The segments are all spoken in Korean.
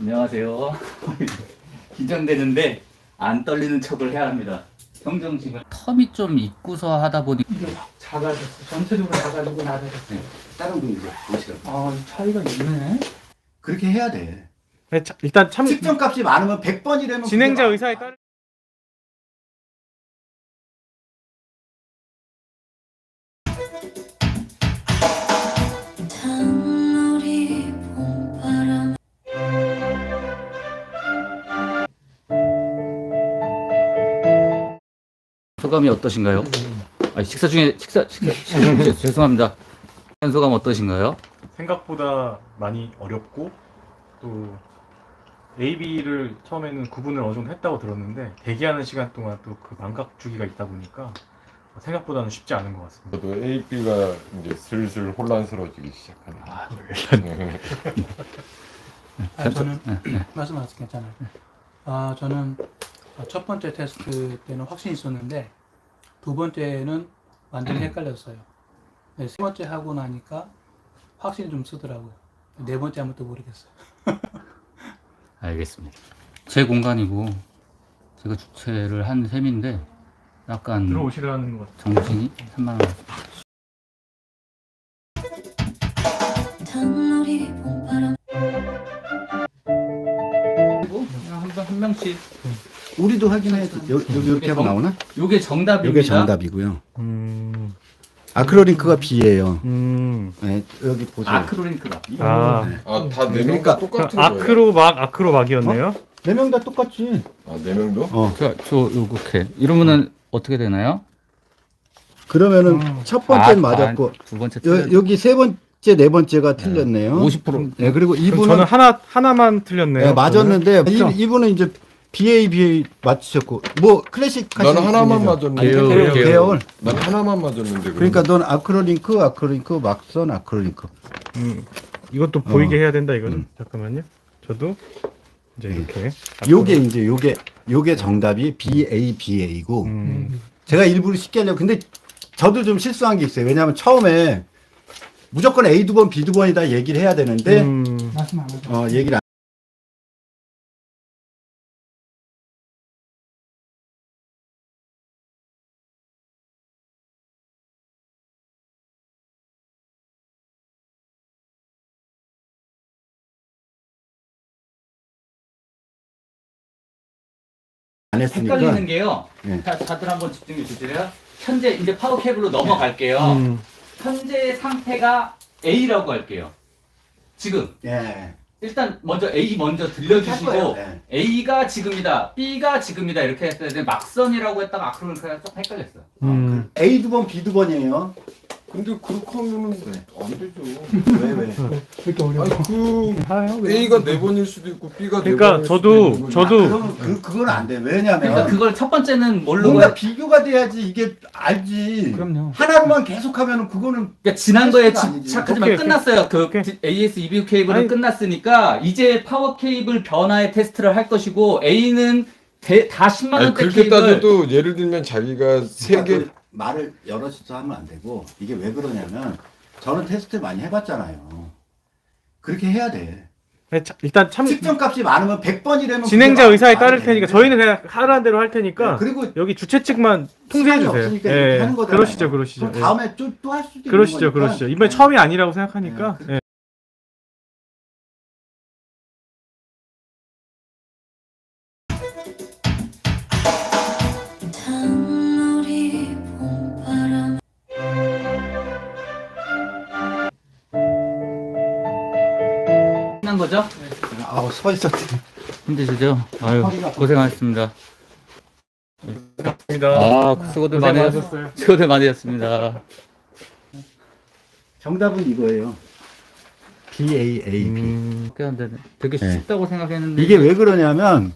안녕하세요. 긴장되는데 안 떨리는 척을 해야 합니다. 평정심을 텀이 좀 있고서 하다 보니 작아졌어. 전체적으로 작아지고 낮아졌어. 다른 분들 보시라. 아, 차이가 있네. 그렇게 해야 돼. 네, 자, 일단 참 측정값이 많으면 100번이라면 진행자 의사에 따른 소감이 어떠신가요? 아, 식사 중에 식사 식사 식사- 죄송합니다. 소감 어떠신가요? 생각보다 많이 어렵고 또 AB를 처음에는 구분을 어느 정도 했다고 들었는데 대기하는 시간 동안 또 그 망각 주기가 있다 보니까 생각보다는 쉽지 않은 것 같습니다. 저도 AB가 이제 슬슬 혼란스러워지기 시작하네요. 아, 네. 아, 저는 말씀하세요. 괜찮아요. 아, 저는 첫 번째 테스트 때는 확신이 있었는데 두 번째는 완전히 헷갈렸어요. 네, 세 번째 하고 나니까 확신이 좀 쓰더라고요. 네 번째 하면 또 모르겠어요. 알겠습니다. 제 공간이고 제가 주최를 한 셈인데 약간 들어오시라는 것 같아요. 정신이 산만한 것 그리고 한, 명씩 우리도 확인해야 돼. 여- 여기 이렇게 하면 나오나? 요게 정답입니다. 이게 정답이고요. 음, 아크로링크가 B예요. 음, 네, 여기 보세요. 아크로링크가 아, 아, 다 네명 그러니까 다 똑같은 거예요? 아크로 막 아크로 막이었네요. 네 명 다 똑같지. 아, 네 명도? 어. 저, 저 요렇게 이러면은 어떻게 되나요? 그러면은 음. 첫 번째는 아, 맞았고 아, 두 번째 여, 틀렸... 여 기 세 번째, 네 번째가 틀렸네요. 50% 네, 그리고 그럼 이분은 저는 하나 하나만 틀렸네요. 네, 맞았는데? 이, 이분은 이제 BA, BA 맞추셨고 뭐 클래식 하시는 하나만. 맞았는데. 계열, 계열, 계열. 계열. 난 하나만 맞았는데. 그러니까 넌 아크로링크, 아크로링크, 막선, 아크로링크. 음, 이것도 보이게 해야 된다 이거는. 잠깐만요. 저도 이제 이렇게. 요게 이제 요게 요게 정답이 BA, BA고 음, 제가 일부러 쉽게 하려고 근데 저도 좀 실수한 게 있어요. 왜냐하면 처음에 무조건 A 두 번, B 두 번이다 얘기를 해야 되는데 음. 어, 얘기를 안안 했으니까 헷갈리는 게요. 네. 자, 다들 한번 집중해 주실래요? 현재 이제 파워 케이블로 넘어갈게요. 음, 현재 상태가 A라고 할게요. 지금 예. 일단 먼저 A 먼저. 들려주시고 네. A가 지금이다, B가 지금이다 이렇게 했어야 돼. 막선이라고 했다가 아크로니크가 조금 헷갈렸어요. 음. A 두 번, B 두 번이에요. 근데 그렇게 하면은 안 되죠. 왜 왜? 그렇게 어려워. 아니, 그 하요? A가 네 번일 수도 있고 B가 네 그러니까 번일 저도- 수도 거지. 저도- 아, 그러면 그 그건 안 돼. 왜냐면 그러니까 그걸 첫 번째는 모르고 뭔가 했- 비교가 돼야지 이게 알지. 그럼요. 하나로만 계속하면은 그거는 그러니까 지난 거에 테스트가 아니지. 집착하지만 오케이, 오케이. 끝났어요. 그 오케이. AS EBU 케이블은 아니. 끝났으니까 이제 파워 케이블 변화의 테스트를 할 것이고 A는 대- 다 10만 아니, 원대 그렇게 케이블 따져도 예를 들면 자기가 세 개, 그 말을 여럿이서 하면 안 되고 이게 왜 그러냐면 저는 테스트 많이 해봤잖아요. 그렇게 해야 돼. 네, 자, 일단 참 측정값이 많으면 100번이라면 진행자 의사에 따를 테니까 저희는 그냥 하라는 대로 할 테니까 그리고 여기 주최 측만 통제해 주세요. 없으니까 하는 거잖아요. 그러시죠, 그러시죠. 그럼 예. 다음에 또 할 수도 있는 그러시죠, 거니까. 그러시죠. 이번에 처음이 아니라고 생각하니까. 네, 예. 끝난 거죠? 아우 서 있었지. 힘드시죠? 아유 고생하셨습니다. 감사합니다. 아 수고들 많이 하셨 고생하셨어요. 수고들 많이 했습니다. 정답은 이거예요. B A A B. 음, 되게 되게 네. 쉽다고 생각했는데 이게 왜 그러냐면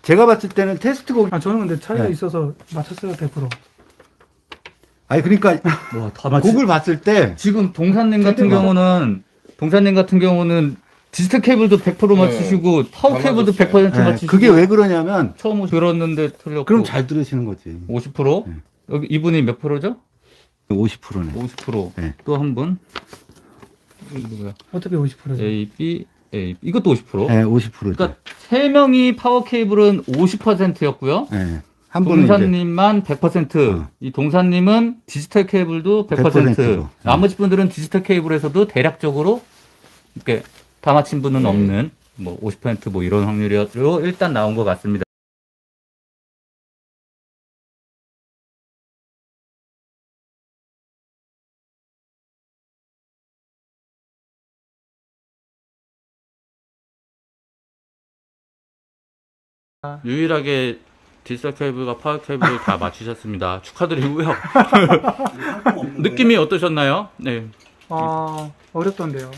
제가 봤을 때는 테스트 곡 아, 저는 근데 차이가 네. 있어서 맞췄어요, 100%. 아니 그러니까 맞 곡을 봤을 때 지금 동산님 같은 경우는 동산님 같은 경우는 디지털 케이블도 100% 네. 맞추시고 파워 다 케이블도 맞았어요. 100% 네, 맞추시고 그게 왜 그러냐면 처음 들었는데 틀렸고 그럼 잘 들으시는 거지. 50% 네. 여기 이분이 몇 프로죠? 50%네. 50%. 네. 또한 분. 누구야? 어떻게 50%죠? A, B, 예, 이것도 50%. 네, 50%죠. 그러니까 세 명이 파워 케이블은 50%였고요. 네. 한 동사님만 100%, 어. 이 동사님은 디지털 케이블도 100%, 100% 로. 나머지 분들은 디지털 케이블에서도 대략적으로 이렇게 다 맞힌 네. 분은 없는 뭐 50%뭐 이런 확률이로 일단 나온 것 같습니다. 유일하게 디지털 케이블과 파워 케이블을 다 맞추셨습니다. 축하드리고요. 느낌이 어떠셨나요? 네. 아 어렵던데요.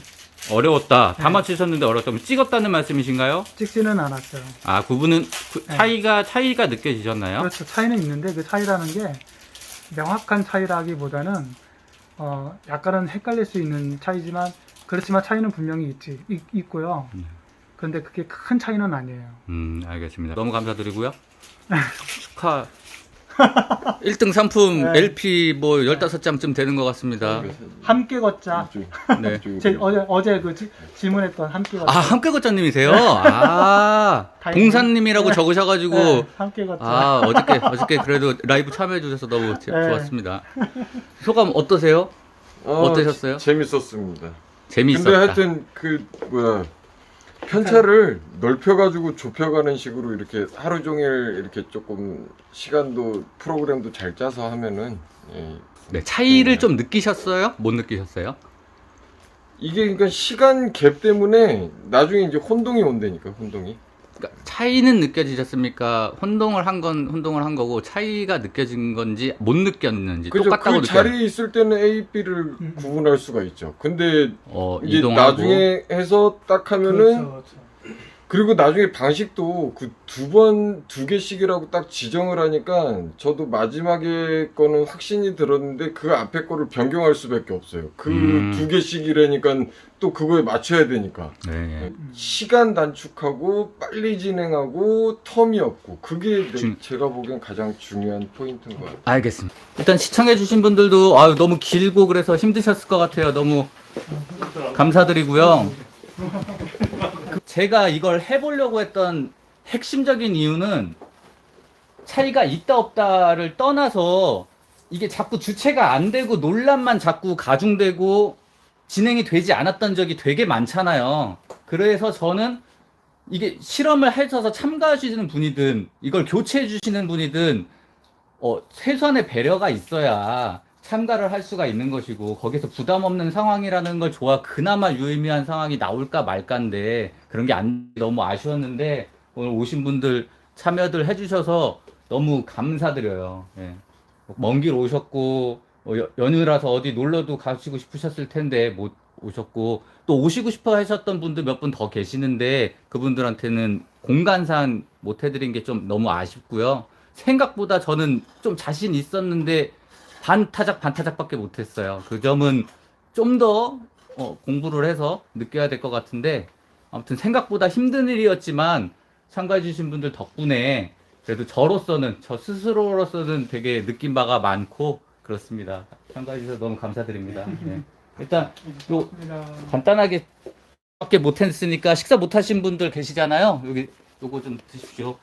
어려웠다. 다 네. 맞추셨는데 어렵다면 찍었다는 말씀이신가요? 찍지는 않았어요. 아, 구분은 그 네. 차이가 차이가 느껴지셨나요? 그렇죠. 차이는 있는데 그 차이라는 게 명확한 차이라기보다는 어, 약간은 헷갈릴 수 있는 차이지만 그렇지만 차이는 분명히 있지 있, 있고요. 음. 그런데 그게 큰 차이는 아니에요. 음, 알겠습니다. 너무 감사드리고요. 축하. 1등 상품 네. LP 뭐 15장쯤 되는 것 같습니다. 함께 걷자. 네. 이쪽으로. 제 어제 어제 그 지- 질문했던 함께 걷자. 아, 함께 걷자 님이세요? 아, 다행이네. 동산님이라고 적으셔 가지고. 네, 함께 걷자. 아, 어저께, 어저께 그래도 라이브 참여해 주셔서 너무 제- 네. 좋았습니다. 소감 어떠세요? 아, 어떠셨어요? 재- 재밌었습니다. 재미있었다. 근데 하여튼 그 뭐야 편차를 넓혀가지고 좁혀가는 식으로 이렇게 하루 종일 이렇게 조금 시간도 프로그램도 잘 짜서 하면은 예, 네, 차이를 좀 느끼셨어요? 못 느끼셨어요? 이게 그러니까 시간 갭 때문에 나중에 이제 혼동이 온다니까 혼동이. 그러니까 차이는 느껴지셨습니까? 혼동을 한 건 혼동을 한 거고 차이가 느껴진 건지 못 느꼈는지 그죠? 똑같다고 그 느껴. 자리에 있을 때는 A, B를 음. 구분할 수가 있죠. 근데 어, 이제 이동하고 나중에 해서 딱 하면은 그렇죠, 그렇죠. 그리고 나중에 방식도 그 두 번 두 개씩이라고 딱 지정을 하니까 저도 마지막에 거는 확신이 들었는데 그 앞에 거를 변경할 수밖에 없어요. 그 음. 두 개씩이라니까 또 그거에 맞춰야 되니까 네. 시간 단축하고 빨리 진행하고 텀이 없고 그게 내- 중- 제가 보기엔 가장 중요한 포인트인 것 같아요. 알겠습니다. 일단 시청해주신 분들도 아유, 너무 길고 그래서 힘드셨을 것 같아요. 너무 감사드리고요. 제가 이걸 해보려고 했던 핵심적인 이유는 차이가 있다 없다를 떠나서 이게 자꾸 주체가 안 되고 논란만 자꾸 가중되고 진행이 되지 않았던 적이 되게 많잖아요. 그래서 저는 이게 실험을 하셔서 참가하시는 분이든 이걸 교체해 주시는 분이든 어, 최소한의 배려가 있어야 참가를 할 수가 있는 것이고 거기서 부담 없는 상황이라는 걸 좋아 그나마 유의미한 상황이 나올까 말까인데 그런 게 안 너무 아쉬웠는데 오늘 오신 분들 참여들 해주셔서 너무 감사드려요. 예. 먼길 오셨고 어, 여- 연휴라서 어디 놀러도 가시고 싶으셨을 텐데 못 오셨고 또 오시고 싶어 하셨던 분들 몇 분 더 계시는데 그분들한테는 공간상 못 해드린 게 좀 너무 아쉽고요. 생각보다 저는 좀 자신 있었는데 반타작 반타작밖에 못했어요. 그 점은 좀더 어, 공부를 해서 느껴야 될 것 같은데 아무튼 생각보다 힘든 일이었지만 참가해 주신 분들 덕분에 그래도 저로서는 저 스스로로서는 되게 느낀 바가 많고 그렇습니다. 참가해 주셔서 너무 감사드립니다. 네. 일단 요. 간단하게 밖에 못했으니까 식사 못하신 분들 계시잖아요. 여기 요거 좀 드십시오.